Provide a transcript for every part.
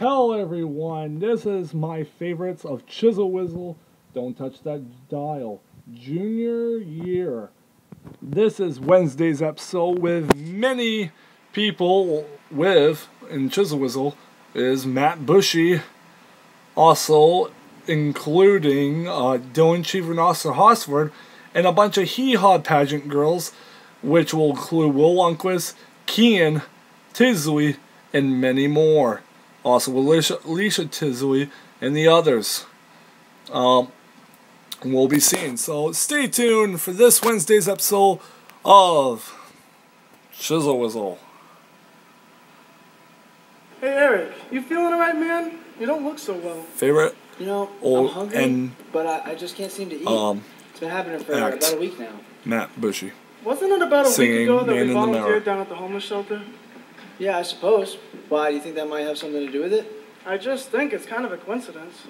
Hello everyone, this is my favorites of Chizzle Wizzle. Don't touch that dial. Junior year. This is Wednesday's episode with many people with in Chizzle Wizzle is Matt Bushy. Also including uh, Dylan Cheever and Oscar Hosford and a bunch of Hee Haw pageant girls, which will include Will Lundquist, Kian, Tisley, and many more also with Alicia, Alicia Tisley, and the others. Um, we'll be seeing. So stay tuned for this Wednesday's episode of Chizzle Wizzle. Hey Eric, you feeling alright, man? You don't look so well. Favorite? You know, Oh, I'm hungry, and- but I, I just can't seem to eat. Um, it's been happening for act. about a week now. Matt Bushy. Wasn't it about a Singing week ago that we volunteered down at the homeless shelter? Yeah, I suppose. Why? Do you think that might have something to do with it? I just think it's kind of a coincidence.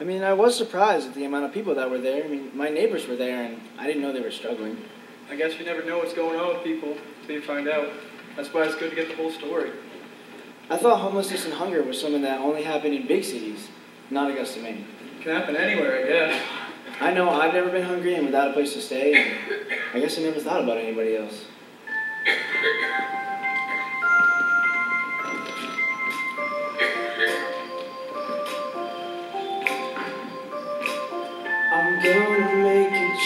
I mean, I was surprised at the amount of people that were there. I mean, my neighbors were there, and I didn't know they were struggling. I guess you never know what's going on with people until you find out. That's why it's good to get the whole story. I thought homelessness and hunger was something that only happened in big cities, not Augusta, Maine. It can happen anywhere, I guess. I know I've never been hungry and without a place to stay, and I guess I never thought about anybody else.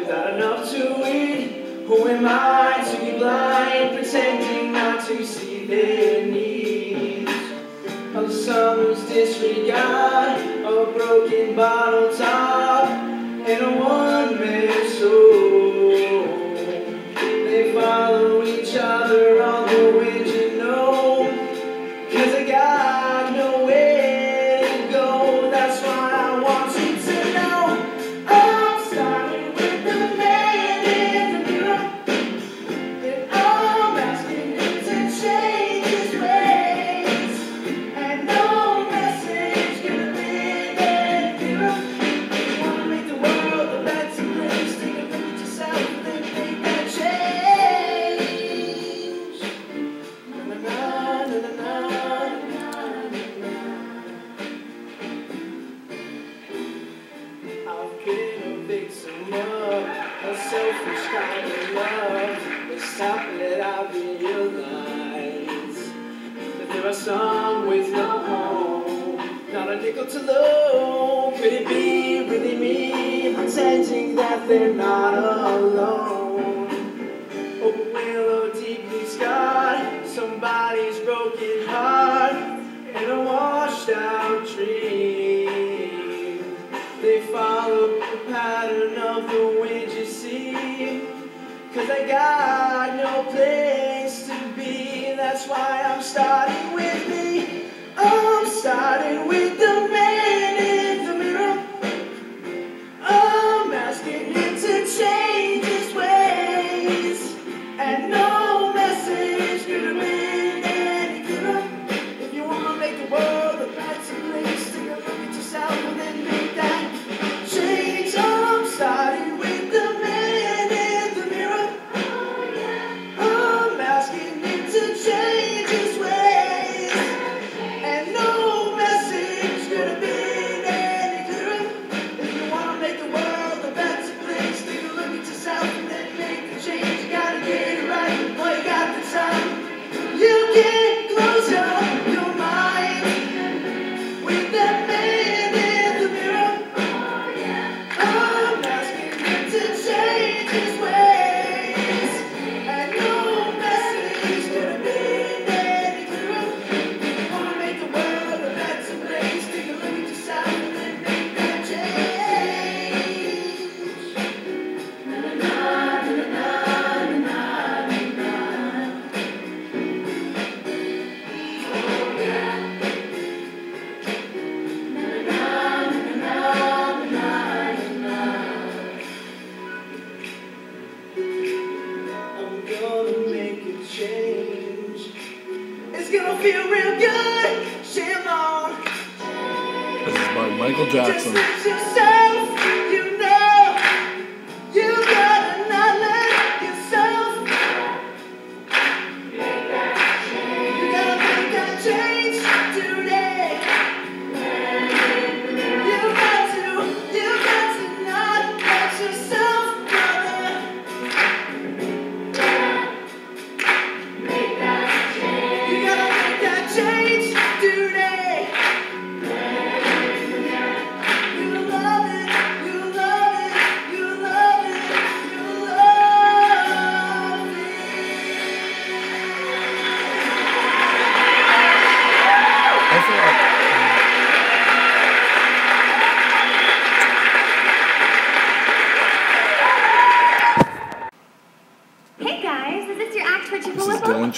without enough to eat. Who am I to be blind, pretending not to see their needs? Of summer's disregard, a broken bottle top, and a one-man show. Nickel to low. Could it be really me pretending that they're not alone? Oh, willow deeply scarred, somebody's broken heart, and a washed out dream. They follow the pattern of the wind, you see. Cause I got no place to be, that's why I'm starting with me. I'm starting with the No Gonna feel real good. This is by Michael Jackson.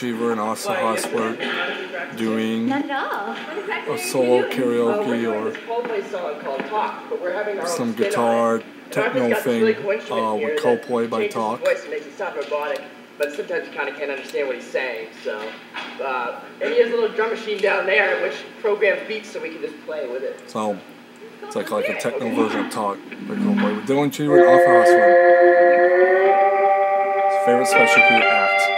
Chippewa? Dylan Cheever and Austin Hosper doing Not at all. a solo karaoke or Coldplay Talk, but we're having some guitar on it. And techno Arthur's got this thing really cool instrument uh, with that Coldplay by Talk. His voice and makes it sound robotic, but sometimes you kind of can't understand what he's saying. So, uh, and he has a little drum machine down there which programs beats so we can just play with it. So it's like like a techno version of Talk by Coldplay with Dylan Cheever and Austin Hosper. His favorite specialty act.